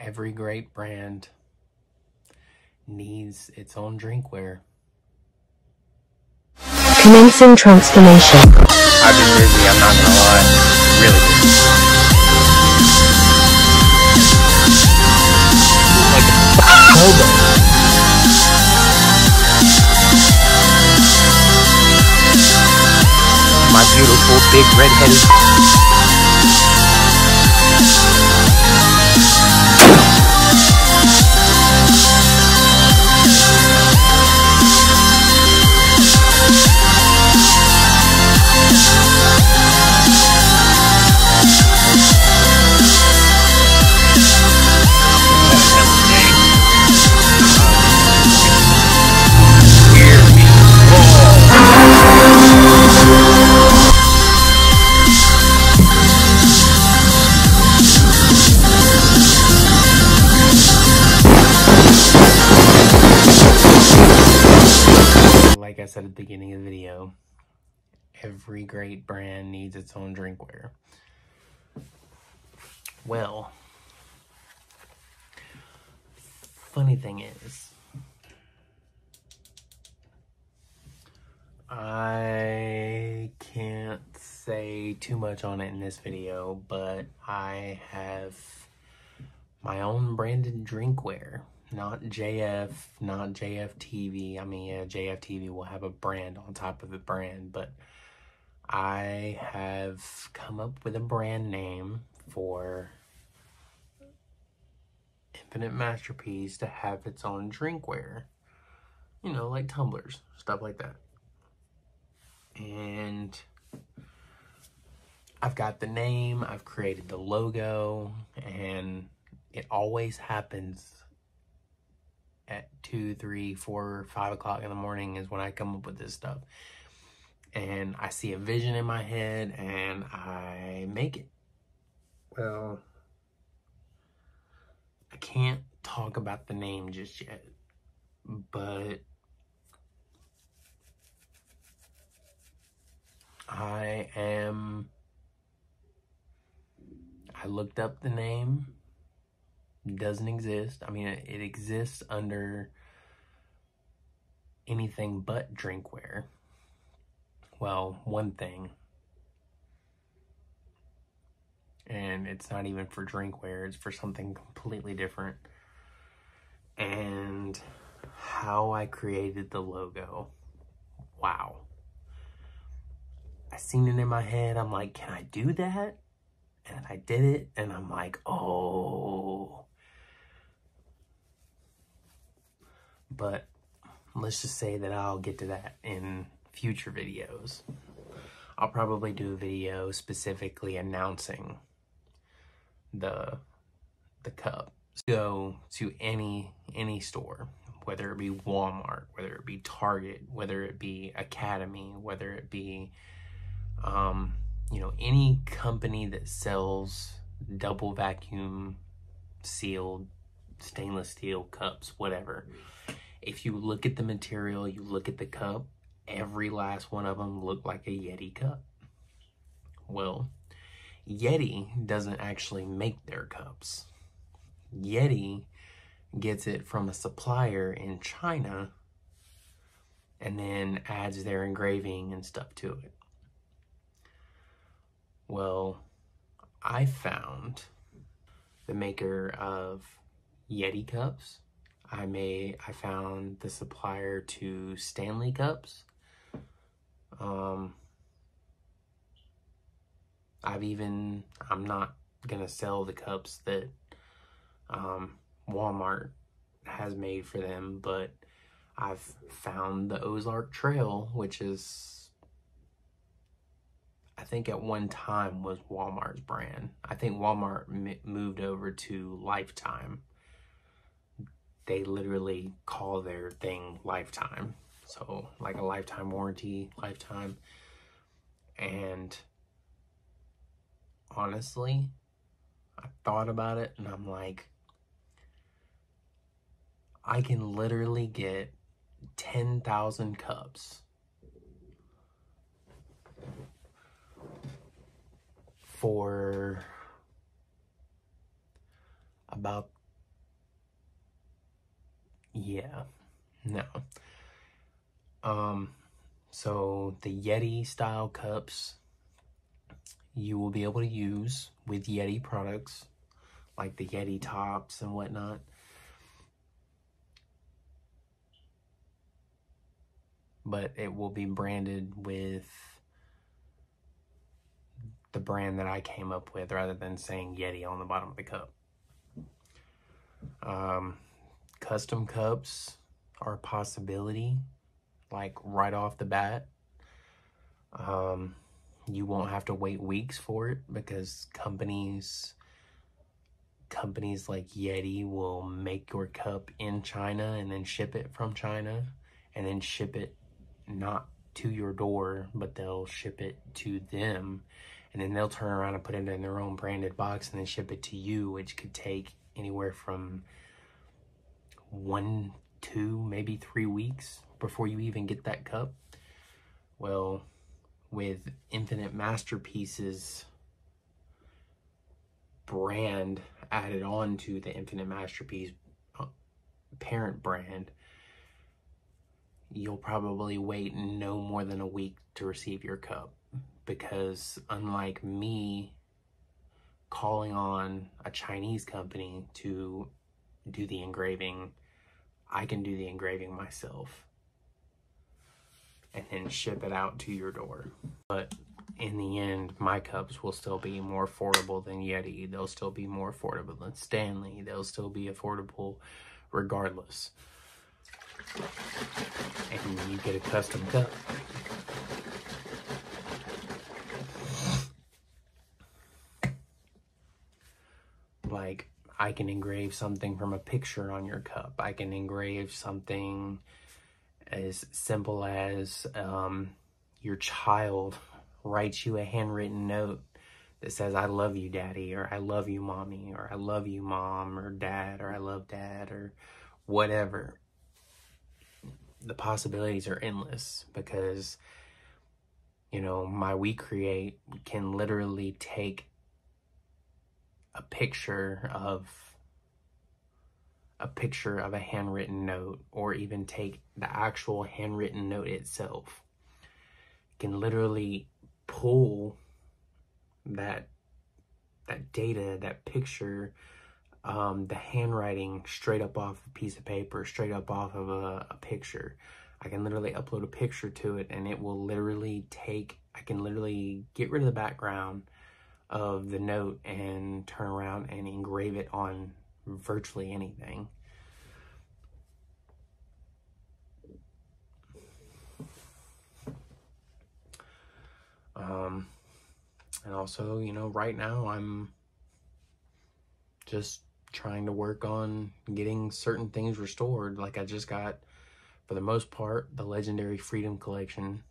every great brand needs its own drinkware. Commencing transformation. I've been busy, I'm not gonna lie. Really busy. Like a hobo. My beautiful big red-headed I said at the beginning of the video, every great brand needs its own drinkware. Well, funny thing is, I can't say too much on it in this video, but I have my own branded drinkware. Not JF, not JFTV. I mean, yeah, JF TV will have a brand on top of the brand, but I have come up with a brand name for Infinite Masterpiece to have its own drinkware. You know, like tumblers, stuff like that. And I've got the name, I've created the logo, and it always happens at two, three, four, five o'clock in the morning is when I come up with this stuff. And I see a vision in my head and I make it. Well, I can't talk about the name just yet, but I am. I looked up the name doesn't exist. I mean, it, it exists under anything but drinkware. Well, one thing. And it's not even for drinkware, it's for something completely different. And how I created the logo. Wow. I seen it in my head. I'm like, can I do that? And I did it, and I'm like, oh. But let's just say that I'll get to that in future videos. I'll probably do a video specifically announcing the the cup. Go to any any store, whether it be Walmart, whether it be Target, whether it be Academy, whether it be um, you know, any company that sells double vacuum sealed stainless steel cups, whatever. If you look at the material, you look at the cup, every last one of them look like a Yeti cup. Well, Yeti doesn't actually make their cups. Yeti gets it from a supplier in China and then adds their engraving and stuff to it. Well, I found the maker of Yeti cups. I made I found the supplier to Stanley cups. Um I've even I'm not gonna sell the cups that um Walmart has made for them, but I've found the Ozark Trail, which is I think at one time was Walmart's brand. I think Walmart moved over to Lifetime. They literally call their thing Lifetime. So, like a lifetime warranty, Lifetime. And honestly, I thought about it and I'm like, I can literally get 10,000 cups for about Yeah, no. Um, so the Yeti style cups you will be able to use with Yeti products like the Yeti tops and whatnot. But it will be branded with the brand that I came up with rather than saying Yeti on the bottom of the cup. Um, custom cups are a possibility, like right off the bat. Um, you won't have to wait weeks for it because companies companies like Yeti will make your cup in China and then ship it from China and then ship it not to your door, but they'll ship it to them and then they'll turn around and put it in their own branded box and then ship it to you, which could take anywhere from one, two, maybe three weeks before you even get that cup. Well, with Infinite Masterpieces brand added on to the Infinite Masterpiece uh, parent brand, you'll probably wait no more than a week to receive your cup because unlike me calling on a Chinese company to do the engraving, I can do the engraving myself and then ship it out to your door. But in the end, my cups will still be more affordable than Yeti. They'll still be more affordable than Stanley. They'll still be affordable regardless. And you get a custom cup. Like, I can engrave something from a picture on your cup. I can engrave something as simple as um, your child writes you a handwritten note that says, I love you, daddy, or I love you, mommy, or I love you, mom, or dad, or I love dad, or whatever. The possibilities are endless because, you know, my WeCreat can literally take a picture of a picture of a handwritten note or even take the actual handwritten note itself. Can literally pull that that data that picture um, the handwriting straight up off a piece of paper straight up off of a, a picture. I can literally upload a picture to it and it will literally take i can literally get rid of the background of the note and turn around and engrave it on virtually anything. Um, and also, you know, right now I'm just trying to work on getting certain things restored. Like I just got, for the most part, the Legendary Freedom Collection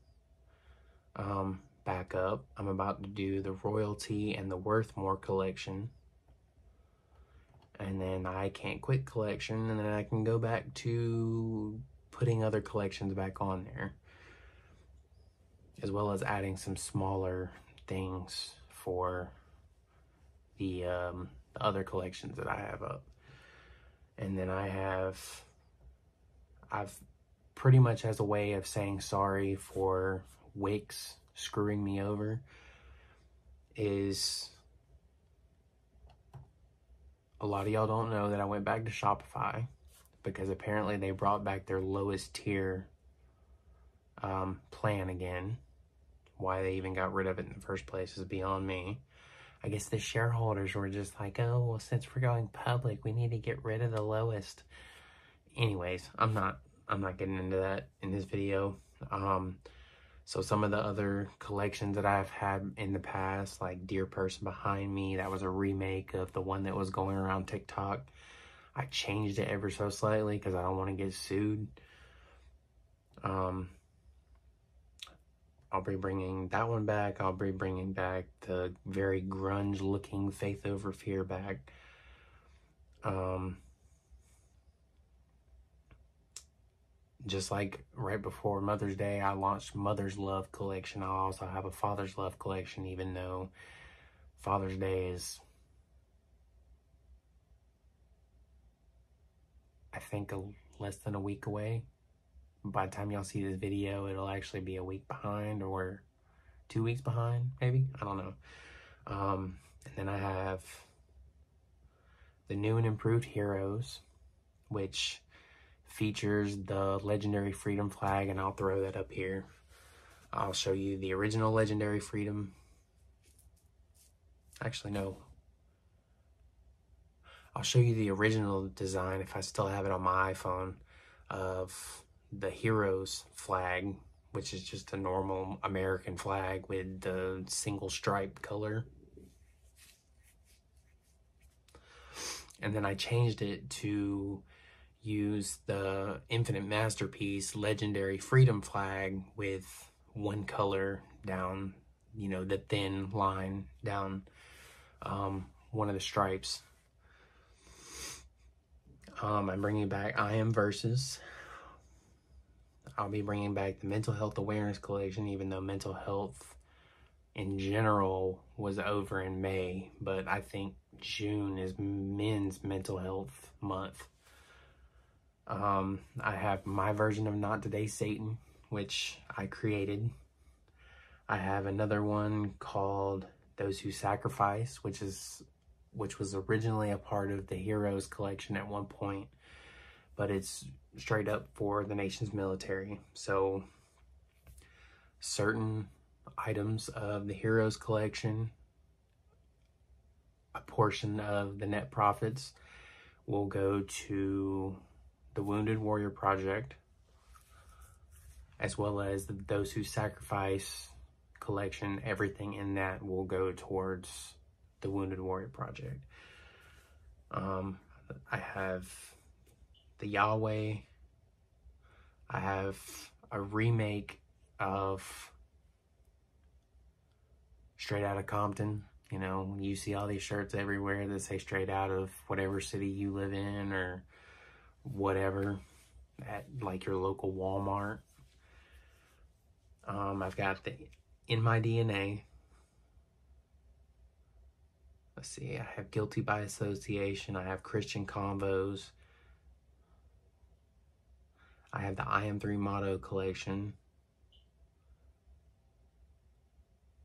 um, back up. I'm about to do the Royalty and the Worthmore Collection and then I can't quit collection, and then I can go back to putting other collections back on there, as well as adding some smaller things for the, um, the other collections that I have up. And then I have, I've pretty much as a way of saying sorry for Wix screwing me over is a lot of y'all don't know that I went back to Shopify because apparently they brought back their lowest tier um, plan again. Why they even got rid of it in the first place is beyond me. I guess the shareholders were just like, oh, well, since we're going public, we need to get rid of the lowest. Anyways, I'm not, I'm not getting into that in this video. Um, so some of the other collections that I've had in the past, like Dear Person Behind Me, that was a remake of the one that was going around TikTok. I changed it ever so slightly because I don't want to get sued. Um, I'll be bringing that one back. I'll be bringing back the very grunge looking Faith Over Fear back. Um, just like right before Mother's Day, I launched Mother's Love collection. I also have a Father's Love collection, even though Father's Day is I think, a, less than a week away. By the time y'all see this video, it'll actually be a week behind or two weeks behind, maybe. I don't know. Um, and then I have the new and improved Heroes, which features the legendary Freedom flag, and I'll throw that up here. I'll show you the original legendary Freedom. Actually, no. I'll show you the original design if I still have it on my iPhone of the Heroes flag, which is just a normal American flag with the single stripe color. And then I changed it to use the Infinite Masterpiece Legendary Freedom flag with one color down, you know, the thin line down um, one of the stripes. Um, I'm bringing back I Am Versus. I'll be bringing back the Mental Health Awareness Collection, even though mental health in general was over in May, but I think June is Men's Mental Health Month. Um, I have my version of Not Today Satan, which I created. I have another one called Those Who Sacrifice, which is which was originally a part of the Heroes collection at one point, but it's straight up for the nation's military. So certain items of the Heroes collection, a portion of the net profits will go to the Wounded Warrior Project, as well as the Those Who Sacrifice collection. Everything in that will go towards the Wounded Warrior Project. Um, I have the Yahweh. I have a remake of Straight Out of Compton. You know, you see all these shirts everywhere that say straight out of whatever city you live in or whatever at like your local Walmart. Um, I've got the In My DNA. Let's see, I have Guilty by Association. I have Christian Convos. I have the I Am 3 Motto collection.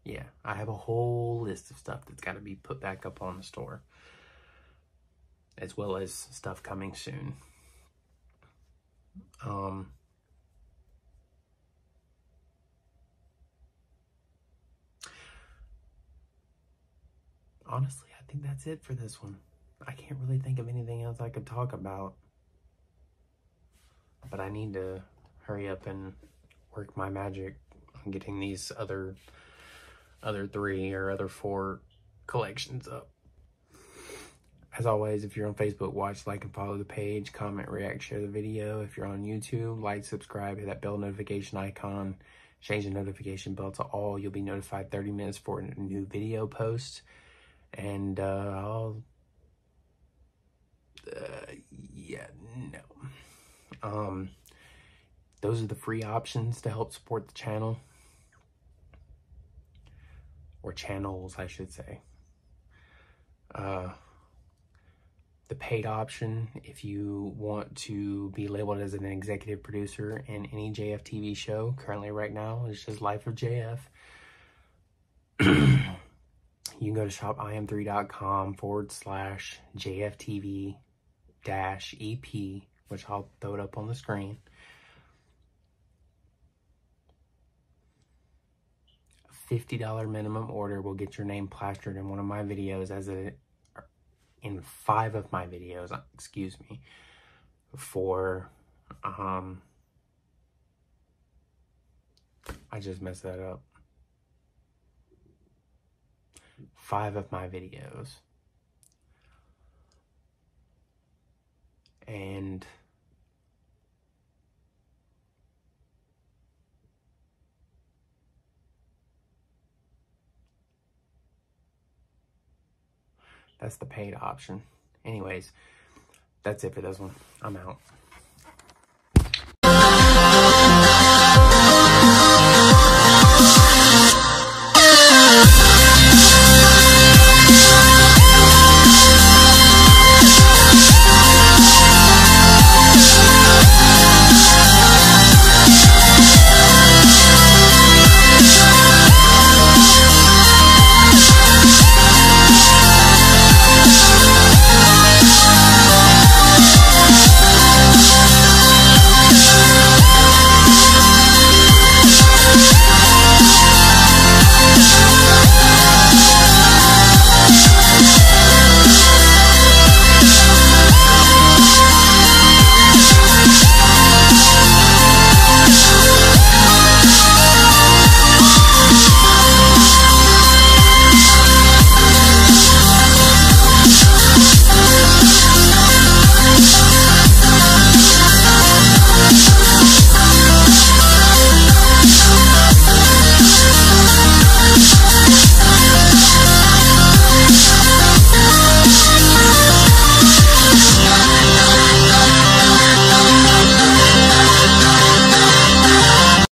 Yeah, I have a whole list of stuff that's got to be put back up on the store. As well as stuff coming soon. Um, honestly, I think that's it for this one. I can't really think of anything else I could talk about. But I need to hurry up and work my magic on getting these other other three or other four collections up. As always, if you're on Facebook, watch, like, and follow the page, comment, react, share the video. If you're on YouTube, like, subscribe, hit that bell notification icon, change the notification bell to all. You'll be notified 30 minutes for a new video post. And, uh, I'll, uh, yeah, no. Um, those are the free options to help support the channel. Or channels, I should say. Uh, the paid option if you want to be labeled as an executive producer in any JF TV show. Currently, right now, it's just Life of JF. you can go to shopim3.com forward slash JFTV dash EP, which I'll throw it up on the screen. $50 minimum order will get your name plastered in one of my videos as a in five of my videos, uh, excuse me, for, um, I just messed that up. Five of my videos. And That's the paid option. Anyways, that's it for this one. I'm out.